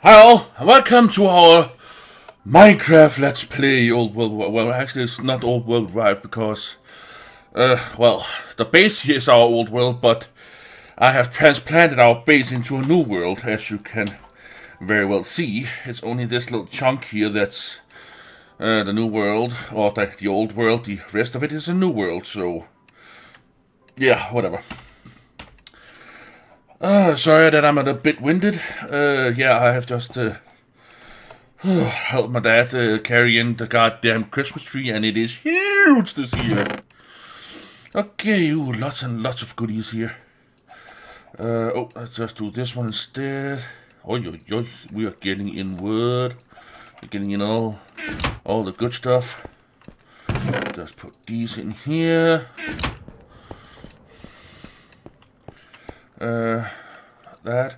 Hello, welcome to our Minecraft Let's Play Old World Wide. Well, actually, it's not Old World Wide because, uh, well, the base here is our old world, but I have transplanted our base into a new world, as you can very well see. It's only this little chunk here that's uh, the new world, or the, the old world. The rest of it is a new world, so yeah, whatever. Uh, sorry that I'm a bit winded. Uh, yeah, I have just uh, helped my dad uh, carry in the goddamn Christmas tree, and it is huge this year. Okay, ooh, lots and lots of goodies here. Uh, oh, let's just do this one instead. Oh, yo, yo, we are getting in wood. We're getting in all, all the good stuff. Just put these in here. Uh, that,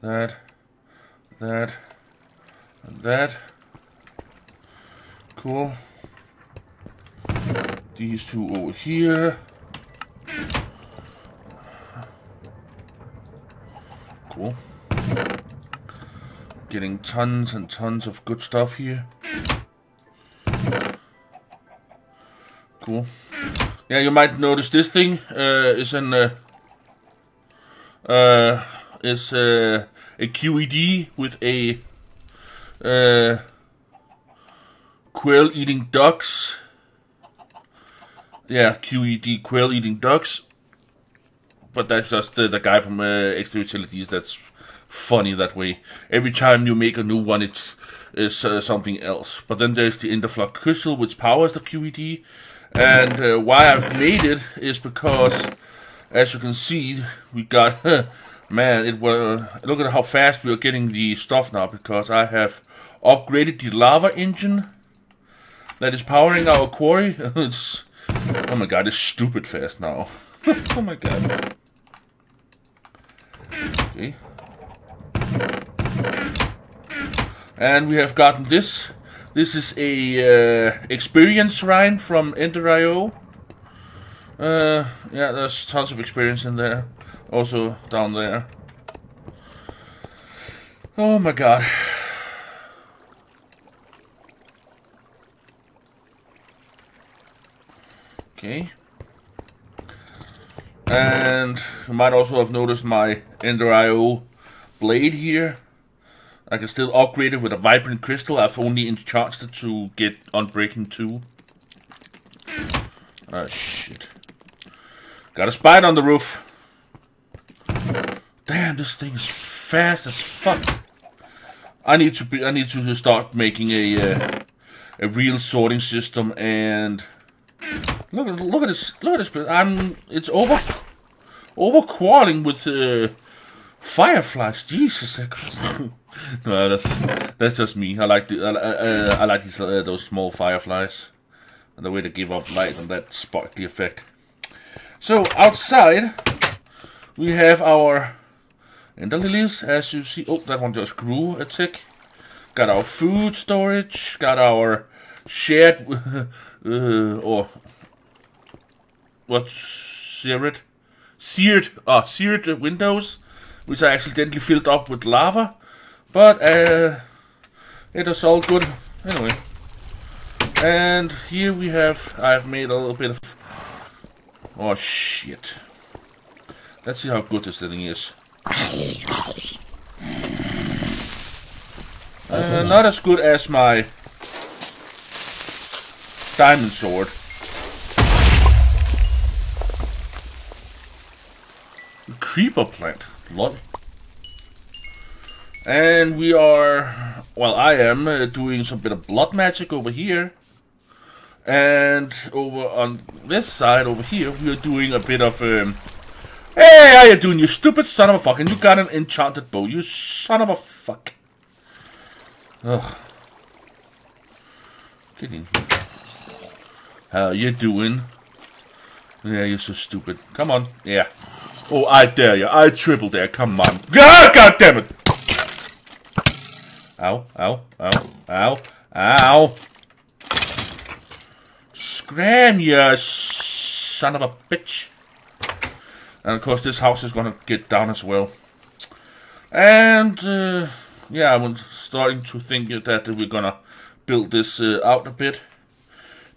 that, that, that. Cool. These two over here. Cool. Getting tons and tons of good stuff here. Cool. Yeah, you might notice this thing uh, is an uh, uh, is uh, a QED with a uh, quail eating ducks. Yeah, QED quail eating ducks. But that's just uh, the guy from uh, Extra Utilities. That's funny that way. Every time you make a new one, it's is uh, something else. But then there's the Ender Flux Crystal, which powers the QED. And uh, why I've made it is because as you can see, we got, man, it was, look at how fast we are getting the stuff now, because I have upgraded the lava engine that is powering our quarry. it's, oh my god, it's stupid fast now. oh my god. Okay. And we have gotten this. This is a uh, experience shrine from Ender.io. Uh, yeah, there's tons of experience in there. Also down there. Oh my god. Okay. And you might also have noticed my Ender.io blade here. I can still upgrade it with a Vibrant Crystal. I've only enchanted it to get Unbreaking 2. Oh shit. Got a spider on the roof. Damn, this thing's fast as fuck. I need to be. I need to start making a uh, a real sorting system and look at look at this look at this. I'm it's over overcrawling with uh, fireflies. Jesus, no, that's that's just me. I like the uh, I like these uh, those small fireflies and the way they give off light and that sparkly effect. So outside we have our ender lilies, as you see. Oh, that one just grew a tick. Got our food storage. Got our shared uh, or what's seared, seared, ah, seared windows, which I accidentally filled up with lava. But uh, it is all good anyway. And here we have, I've made a little bit of Oh shit. Let's see how good this thing is. Uh, not as good as my diamond sword. Creeper plant. Lol. And we are, well I am, uh, doing some bit of blood magic over here. And over on this side over here, we are doing a bit of, um, Hey, how you doing, you stupid son of a fuck? And you got an enchanted bow, you son of a fuck. Ugh. Get in here. How you doing? Yeah, you're so stupid. Come on. Yeah. Oh, I dare you. I triple dare. Come on. Ah, God damn it! Ow, ow, ow, ow, ow. Scram, you son of a bitch. And of course, this house is going to get down as well. And, uh, yeah, I'm starting to think that we're gonna build this uh, out a bit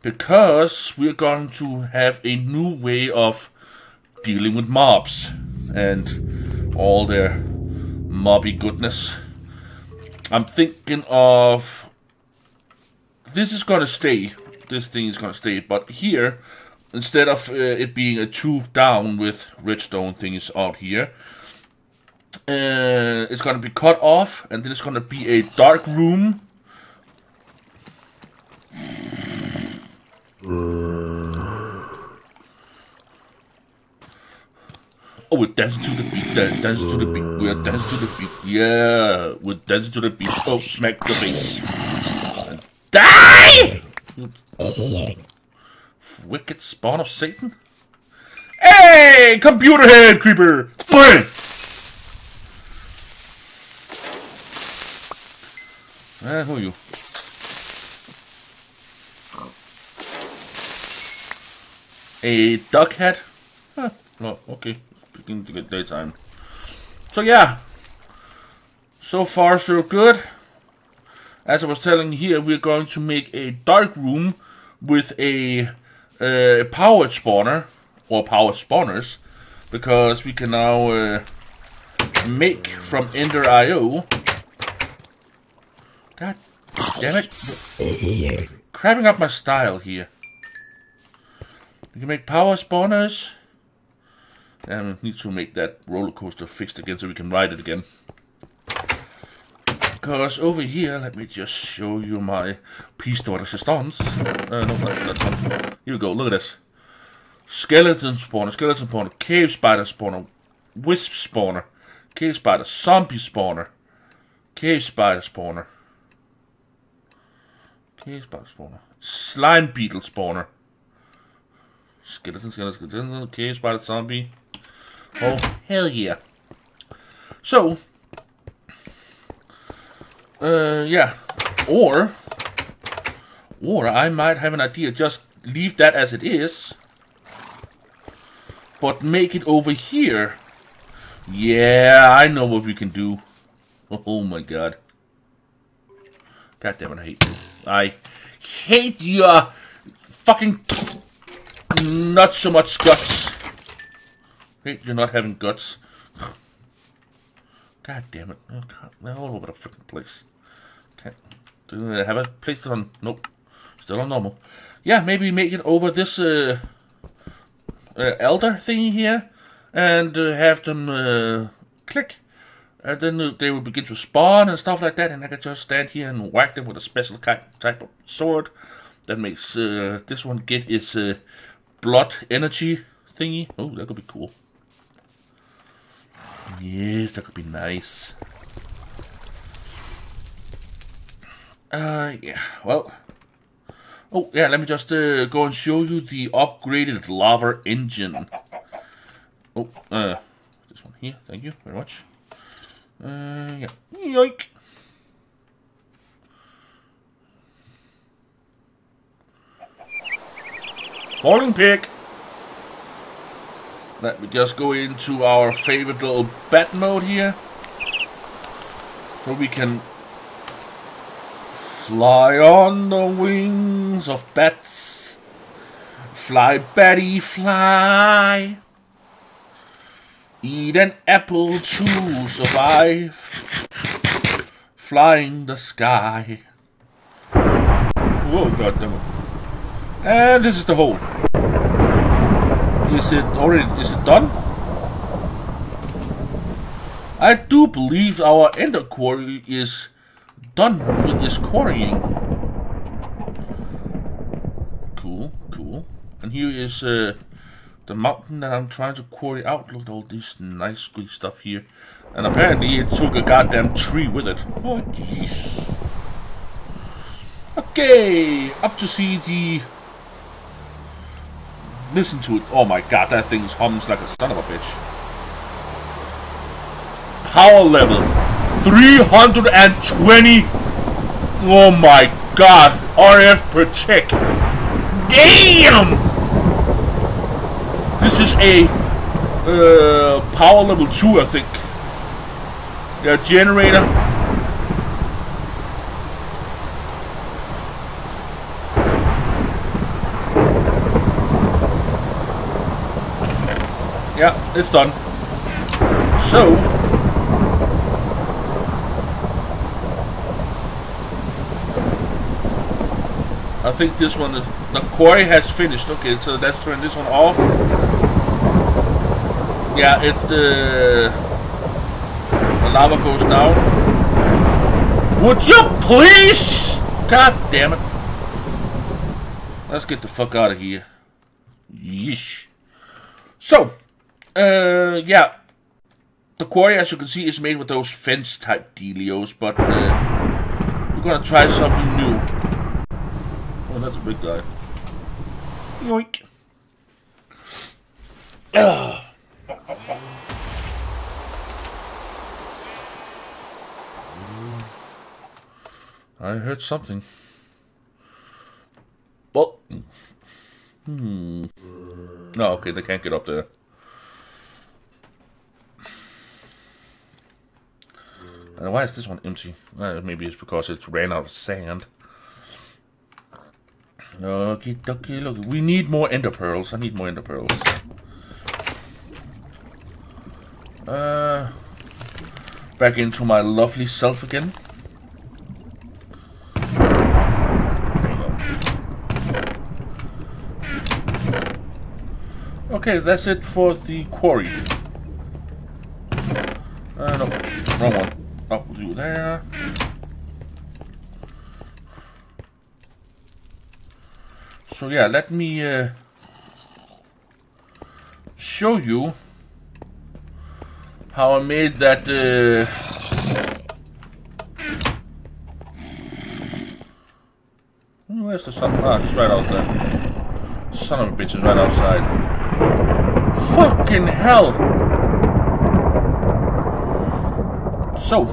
because we're going to have a new way of dealing with mobs and all their mobby goodness. I'm thinking of this is gonna stay. This thing is gonna stay, but here instead of uh, it being a tube down with redstone things out here, uh, it's gonna be cut off, and then it's gonna be a dark room. Oh, we're dancing to the beat, dan dancing to the beat, we're dancing to the beat, yeah, we're dancing to the beat. Oh, smack the face. Die! Wicked spawn of Satan. Hey, computer head creeper! Uh, who are you? A duck head? Huh. Oh, okay. It's beginning to get daytime. So yeah. So far so good. As I was telling here, we're going to make a dark room with a uh, power spawner or power spawners because we can now uh, make from Ender IO God damn it. Crabbing up my style here. We can make power spawners. And we need to make that roller coaster fixed again so we can ride it again. Because over here, let me just show you my piece de resistance. Uh, no, that. Here we go, look at this. Skeleton spawner, skeleton spawner, cave spider spawner, wisp spawner, cave spider, zombie spawner, cave spider spawner. Cave spider spawner. Slime beetle spawner. Skeleton, skeleton, skeleton, cave spider, zombie. Oh, hell yeah. So, uh, yeah. Or, or I might have an idea. Just leave that as it is. But make it over here. Yeah, I know what we can do. Oh my god. God damn it, I hate you. I hate your fucking not so much guts. Hate you're not having guts. God damn it. Oh, God. All over the freaking place. Okay. Do I have I placed it on? Nope. Still on normal. Yeah, maybe make it over this uh, uh, elder thingy here and uh, have them uh, click and then they will begin to spawn and stuff like that, and I can just stand here and whack them with a special type of sword that makes uh, this one get its uh, blood energy thingy. Oh, that could be cool. Yes, that could be nice. Uh, yeah, well. Oh, yeah, let me just uh, go and show you the upgraded lava engine. Oh, uh, this one here, thank you very much. Uh, yeah. Yoink. Falling pick. Let me just go into our favorite little bat mode here. So we can fly on the wings of bats. Fly, Betty, fly. Eat an apple to survive. Flying the sky. Whoa, goddammit. And this is the hole. Is it already, is it done? I do believe our ender quarry is done with this quarrying. Cool, cool. And here is uh, the mountain that I'm trying to quarry out. Look at all this nice good stuff here. And apparently it took a goddamn tree with it. Oh, jeez. Okay, up to see the... Listen to it. Oh my god, that thing hums like a son of a bitch. Power level. 320. Oh my god. RF per tick. Damn! This is a uh, power level 2, I think. Yeah, generator. Yeah, it's done. So, I think this one, is, the quarry has finished. Okay, so let's turn this one off. Yeah, it, uh, the lava goes down. Would you please? God damn it. Let's get the fuck out of here. Yeesh. So, uh, yeah. The quarry, as you can see, is made with those fence type dealios, but uh, we're gonna try something new. Oh, that's a big guy. Yoink. Ugh. I heard something. Well, hmm. No, okay, they can't get up there. And why is this one empty? Uh, maybe it's because it ran out of sand. Okay, okay, look, we need more ender pearls. I need more ender pearls. Uh, back into my lovely self again. Okay, that's it for the quarry. Uh, no, wrong one. Oh, do there. So yeah, let me uh, show you how I made that uh, Where's the sun? Ah, he's right out there. Son of a bitch is right outside. Fucking hell! So,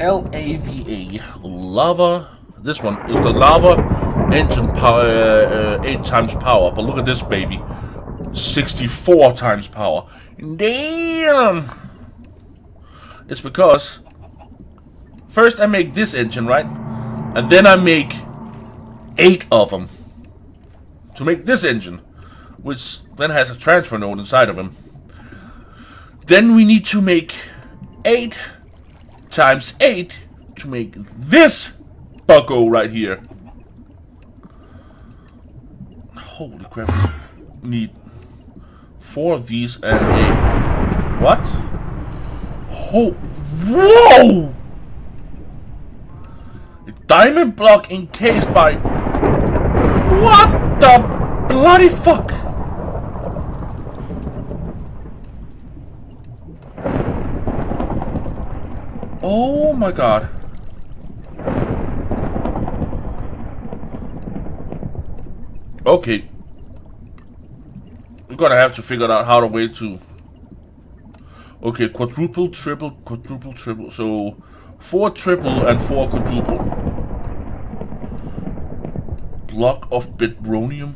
L-A-V-A, lava. This one is the lava engine power, uh, uh, 8 times power. But look at this baby. 64 times power. Damn! It's because first I make this engine, right? And then I make 8 of them to make this engine, which then has a transfer node inside of him. Then we need to make 8 times 8 to make this bucko right here. Holy crap. Need four of these and a... What? Oh, whoa! A diamond block encased by... What the bloody fuck? Oh my god. Okay. We're gonna have to figure out how to way to... Okay, quadruple, triple, quadruple, triple. So, four triple and four quadruple. Block of bitronium.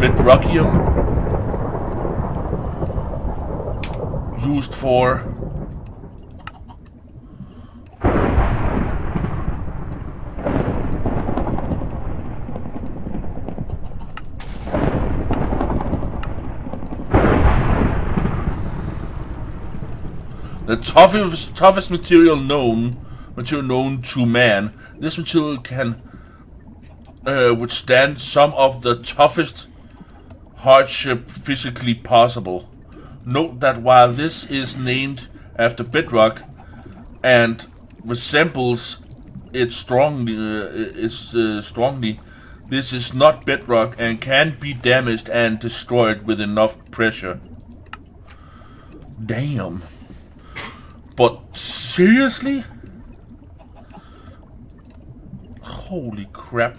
Bitrockium. Used for The toughest, toughest material known, material known to man. This material can uh, withstand some of the toughest hardship physically possible. Note that while this is named after bedrock and resembles it strongly, uh, it's uh, strongly, this is not bedrock and can be damaged and destroyed with enough pressure. Damn. But seriously? Holy crap.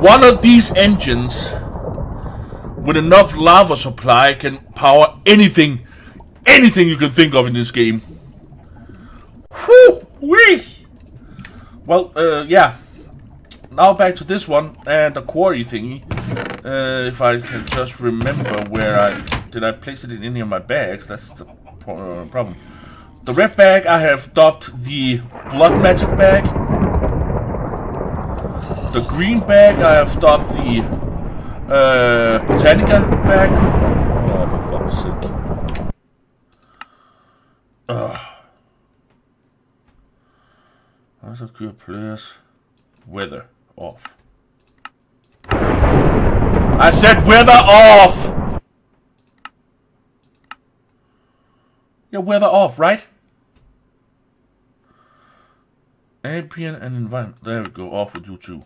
One of these engines with enough lava supply can power anything, anything you can think of in this game. Whew, wee! Well, uh, yeah. Now back to this one and the quarry thingy. Uh, if I can just remember where I did I place it in any of my bags? That's the uh, problem. The red bag, I have dubbed the blood magic bag. the green bag, I have stopped the uh, Botanica bag. Oh, for fuck's sake. Ugh. That's a good place. Weather off. I said weather off! Yeah, weather off, right? Ambient and environment. There we go, off with you too.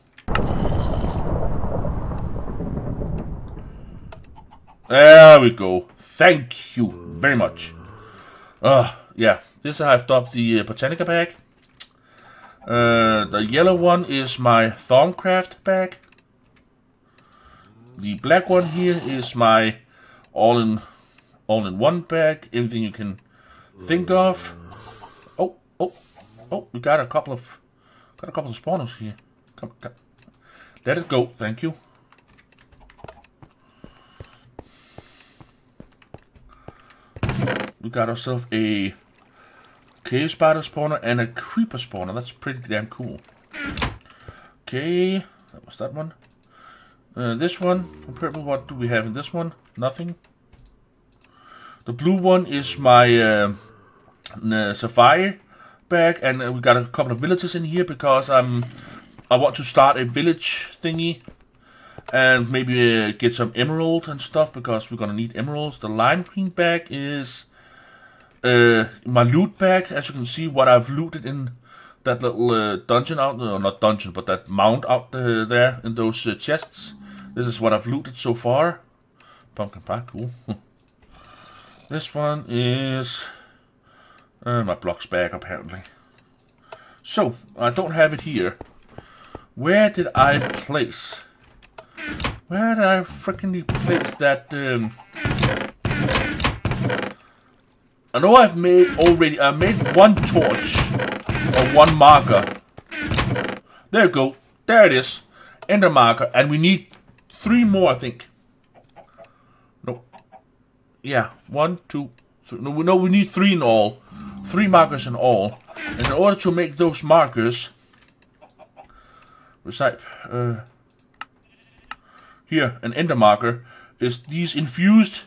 There we go. Thank you very much. Uh, yeah, this I have stopped the uh, Botanica bag. Uh, the yellow one is my Thaumcraft bag. The black one here is my all-in all-in-one bag. Everything you can think of. Oh, oh, oh! We got a couple of got a couple of spawners here. Come, come. Let it go. Thank you. We got ourselves a cave spider spawner and a creeper spawner. That's pretty damn cool. Okay, that was that one. Uh, this one, purple, what do we have in this one? Nothing. The blue one is my uh, sapphire bag, and uh, we got a couple of villages in here because I'm I want to start a village thingy and maybe uh, get some emerald and stuff because we're gonna need emeralds. The lime green bag is uh, my loot bag, as you can see, what I've looted in that little uh, dungeon out, or not dungeon, but that mount out uh, there in those uh, chests. This is what I've looted so far. Pumpkin pie, cool. this one is uh, my blocks back, apparently. So, I don't have it here. Where did I place? Where did I freaking place that um, I know I've made already, I made one torch, or one marker. There you go, there it is, ender marker, and we need three more, I think. No, yeah, one, two, three. No, no, we need three in all, three markers in all. And in order to make those markers, recite, uh, here, an ender marker, is these infused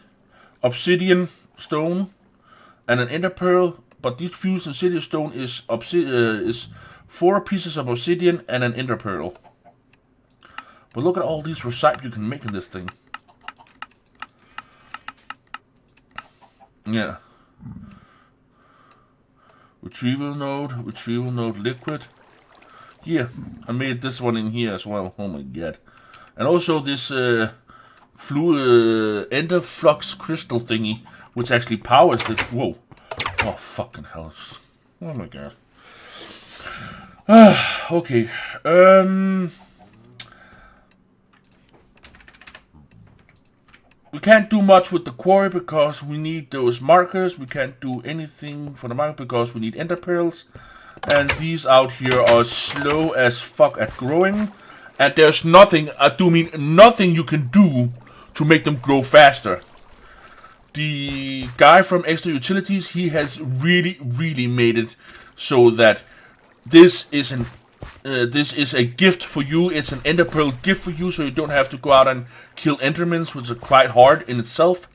obsidian stone and an ender pearl, but this fused obsidian stone is obsidian uh, is four pieces of obsidian and an ender pearl. But look at all these recipes you can make in this thing. Yeah. Retrieval node, retrieval node liquid. Yeah, I made this one in here as well. Oh my god. And also this uh, flu uh, ender flux crystal thingy which actually powers this. Whoa. Oh, fucking hell. Oh my god. Okay. Um. We can't do much with the quarry because we need those markers. We can't do anything for the marker because we need ender pearls. And these out here are slow as fuck at growing. And there's nothing, I do mean nothing you can do to make them grow faster the guy from Extra Utilities, he has really, really made it so that this is an uh, this is a gift for you. It's an Ender Pearl gift for you, so you don't have to go out and kill Endermans, which is quite hard in itself.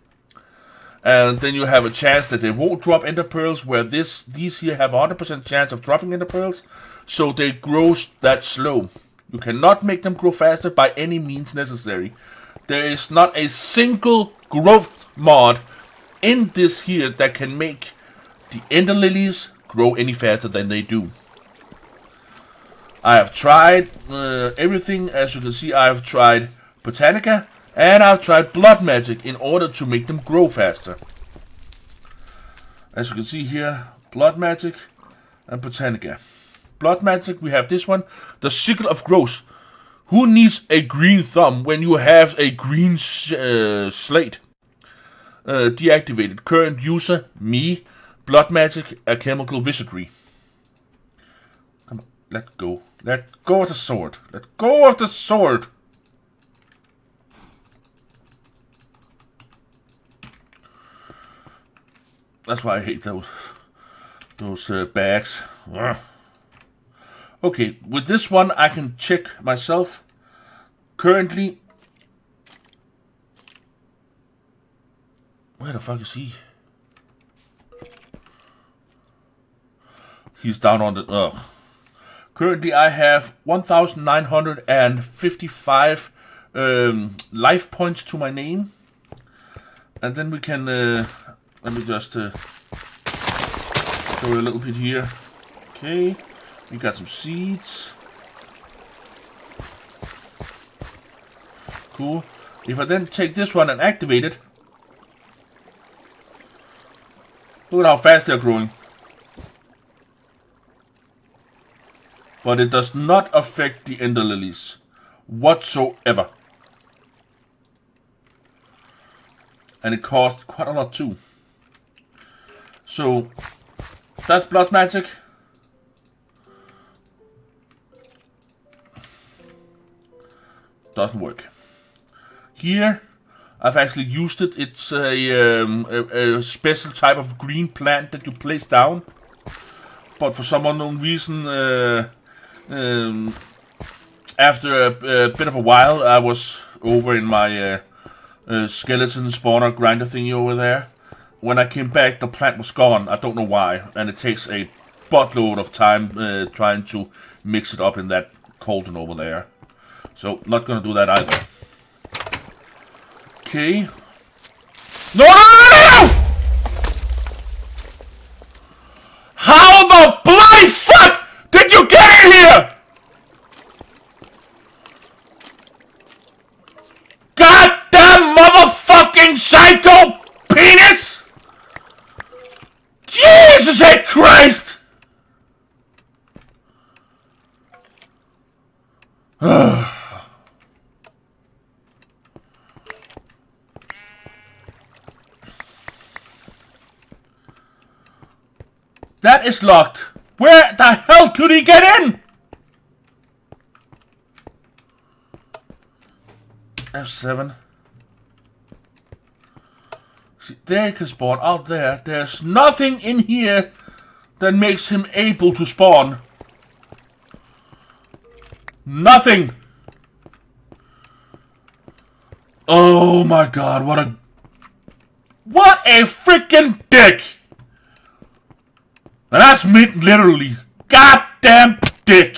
And then you have a chance that they won't drop Ender Pearls, where this these here have 100% chance of dropping Ender Pearls, so they grow that slow. You cannot make them grow faster by any means necessary. There is not a single growth mod in this here that can make the ender lilies grow any faster than they do. I have tried uh, everything, as you can see, I have tried Botanica, and I've tried Blood Magic in order to make them grow faster. As you can see here, Blood Magic and Botanica. Blood Magic, we have this one, the Sigil of Growth. Who needs a green thumb when you have a green uh, slate? Uh, deactivated. Current user, me. Blood magic, Alchemical Wizardry. Let go. Let go of the sword. Let go of the sword! That's why I hate those those uh, bags. Ugh. Okay, with this one I can check myself. Currently... Where the fuck is he? He's down on the... Ugh. Currently I have 1,955 um, life points to my name. And then we can... Uh, let me just uh, show you a little bit here. Okay. We got some seeds. Cool. If I then take this one and activate it, look at how fast they're growing. But it does not affect the ender lilies whatsoever. And it costs quite a lot too. So, that's blood magic. doesn't work. Here, I've actually used it. It's a, um, a, a, special type of green plant that you place down. But for some unknown reason, uh, um, after a, a, bit of a while, I was over in my uh, uh, skeleton spawner grinder thingy over there. When I came back, the plant was gone. I don't know why. And it takes a buttload of time uh, trying to mix it up in that cauldron over there. So, not gonna do that either. Okay. No, no, no, no, no! How the bloody fuck did you get in here? Goddamn motherfucking psycho penis! Jesus Christ! That is locked. Where the hell could he get in? F7. See, there he can spawn. Out there, there's nothing in here that makes him able to spawn. Nothing. Oh my god, what a... What a freaking dick! That's me, literally. Goddamn dick.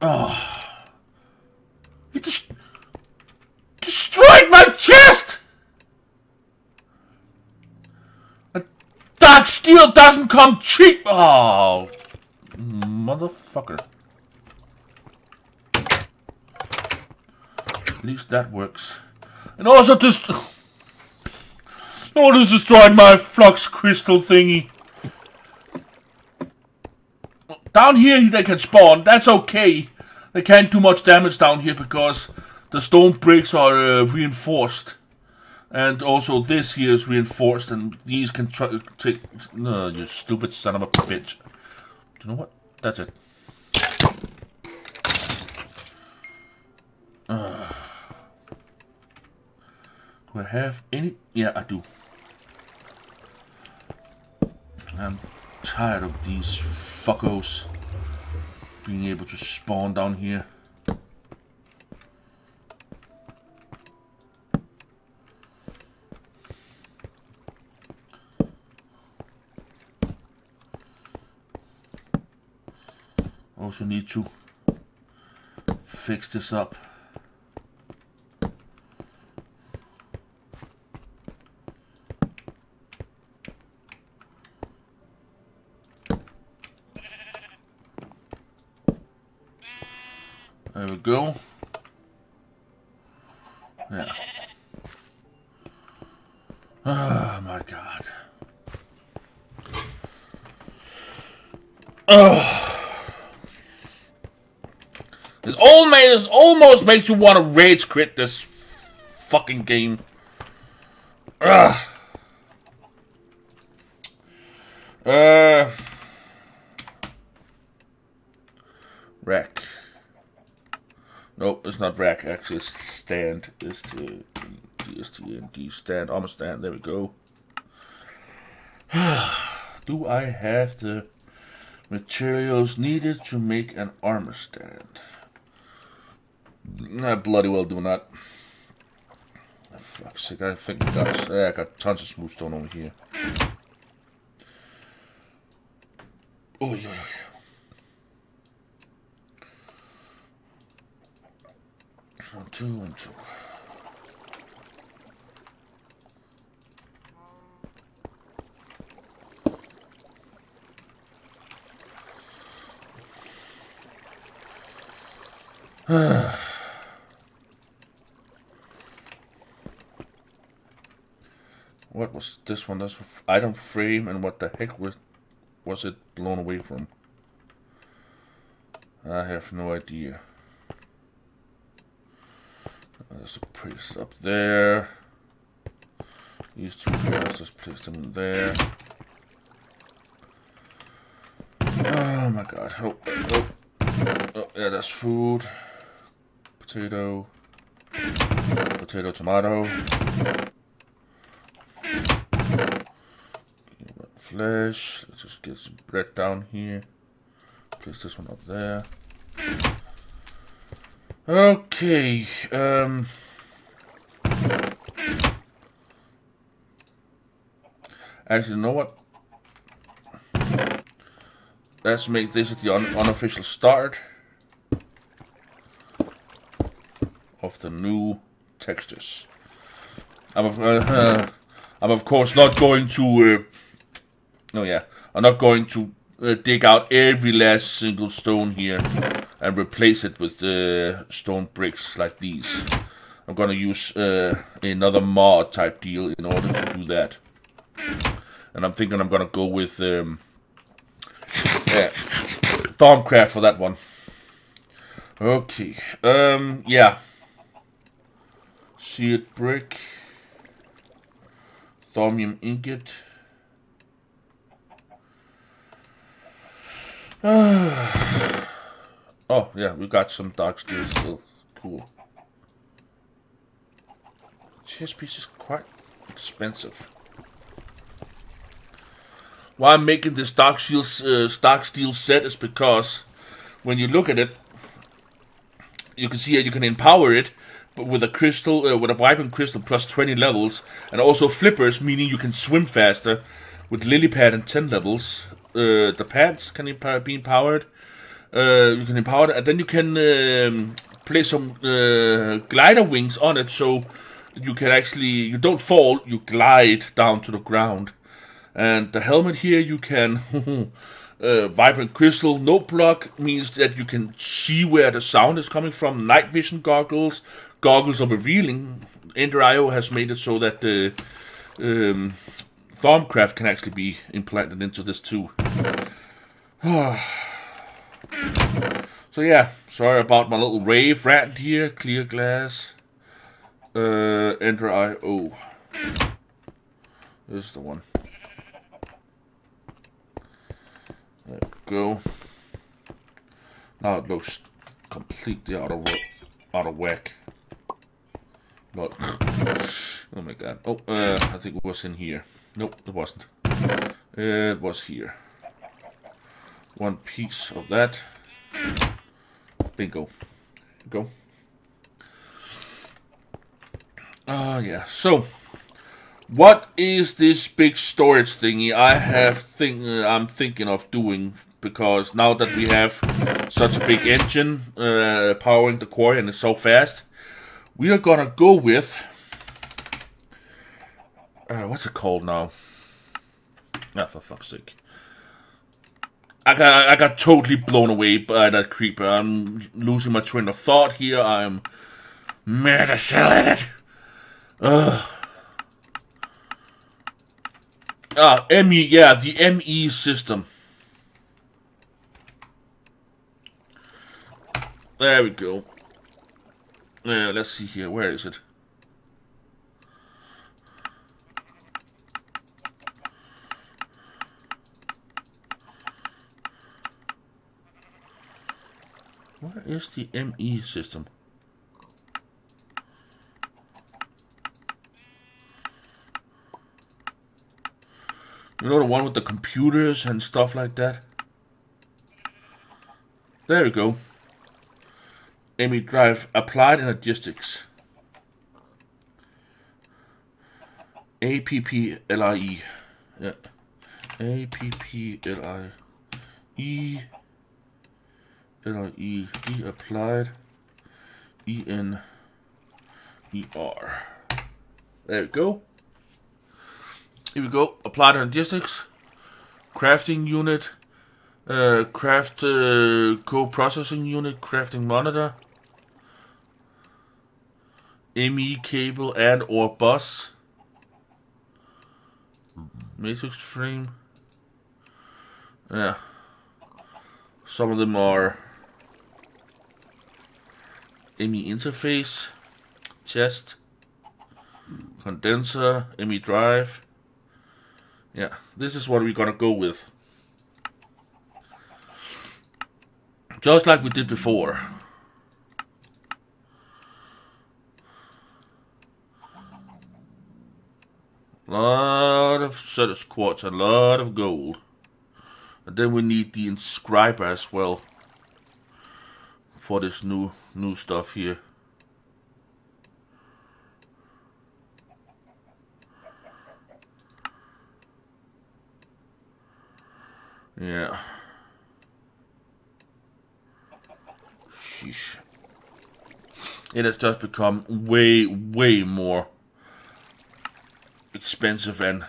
Ah. Oh. He just destroyed my chest! A dark steel doesn't come cheap. Oh. Motherfucker. At least that works. And also just... Oh, this destroyed my flux crystal thingy. Down here they can spawn, that's okay. They can't do much damage down here because the stone bricks are uh, reinforced. And also this here is reinforced and these can try take... No, you stupid son of a bitch. Do you know what? That's it. Uh, do I have any? Yeah, I do. I'm tired of these fuckos being able to spawn down here. Need to fix this up. There we go. Yeah. Oh my god. Oh. This almost almost makes you want to rage quit this fucking game. Ugh. Uh. Wreck. Nope, it's not rack. Actually, it's stand. It's to DSTND stand. I'm a stand. There we go. Do I have the Materials needed to make an armor stand. I bloody well do not. Oh, fuck's sake, I think I got, I got tons of smooth stone over here. Oh, yeah, yeah. One, two, one, two. Ah. What was this one? That's item frame, and what the heck was was it blown away from? I have no idea. Uh, there's a priest up there. These two pairs, just place them in there. Oh my god. Oh, oh. oh yeah, that's food. Potato. Potato, tomato. Flesh. Let's just get some bread down here. Place this one up there. Okay, um... Actually, you know what? Let's make this the un unofficial start of the new textures. I'm of, uh, uh, I'm of course not going to. Uh, no, yeah, I'm not going to uh, dig out every last single stone here and replace it with uh, stone bricks like these. I'm gonna use uh, another mod type deal in order to do that. And I'm thinking I'm gonna go with um, yeah, Thaumcraft for that one. Okay, um, yeah. Seared brick. Thaumium ingot. oh, yeah, we got some dark steel still. Cool. Chest piece is quite expensive. Why I'm making this dark steel, uh, dark steel set is because when you look at it, you can see that you can empower it but with a crystal, uh, with a vibrant crystal plus 20 levels, and also flippers, meaning you can swim faster with lily pad and 10 levels, uh, the pads can be empowered. Uh, you can empower it, and then you can um, place some uh, glider wings on it, so you can actually you don't fall, you glide down to the ground. And the helmet here, you can uh, vibrant crystal no block means that you can see where the sound is coming from. Night vision goggles, goggles of revealing. Ender.io has made it so that the um, Thaumcraft can actually be implanted into this too. so yeah, sorry about my little rave rant here. Clear glass. Uh, Ender.io. This is the one. There we go. Now it looks completely out of out of whack. But oh my god. Oh, uh, I think it was in here. Nope, it wasn't. It was here. One piece of that. Bingo. Go. Ah, uh, yeah. So, what is this big storage thingy I have think uh, I'm thinking of doing? Because now that we have such a big engine uh, powering the quarry and it's so fast, we are gonna go with uh, what's it called now? Ah, for fuck's sake. I got I got totally blown away by that creeper. I'm losing my train of thought here. I'm mad as hell at it. Ugh. Ah, ME, yeah, the ME system. There we go. Yeah, let's see here. Where is it? Where is the ME system? You know the one with the computers and stuff like that? There we go. ME Drive applied energistics. A P P L I E. Yeah. A P P L I E. E. Applied. E N E R. There we go. Here we go. Applied energistics. Crafting unit. Uh, craft uh, co-processing unit, crafting monitor, ME cable and or bus, matrix frame. Yeah, some of them are ME interface, chest, condenser, ME drive. Yeah, this is what we're gonna go with. Just like we did before. A lot of Certus quartz, a lot of gold. And then we need the inscriber as well for this new new stuff here. Yeah. Sheesh. It has just become way, way more expensive and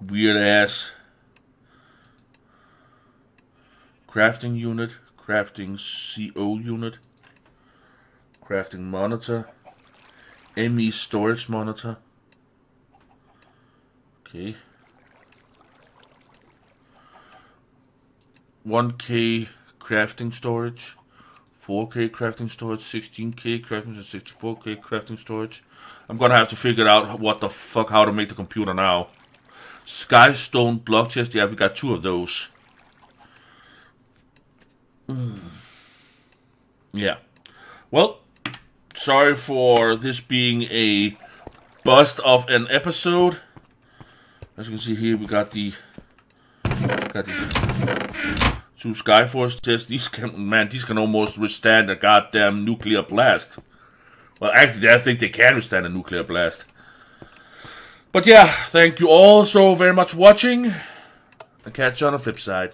weird ass crafting unit, crafting CO unit, crafting monitor, ME storage monitor. Okay. 1K crafting storage. 4K crafting storage, 16K crafting, and 64K crafting storage. I'm gonna have to figure out what the fuck how to make the computer now. Skystone block chest, yeah, we got two of those. Mm. Yeah. Well, sorry for this being a bust of an episode. As you can see here, we got the got the to Skystone chest, these can, man, these can almost withstand a goddamn nuclear blast. Well, actually, I think they can withstand a nuclear blast. But yeah, thank you all so very much for watching. And catch you on the flip side.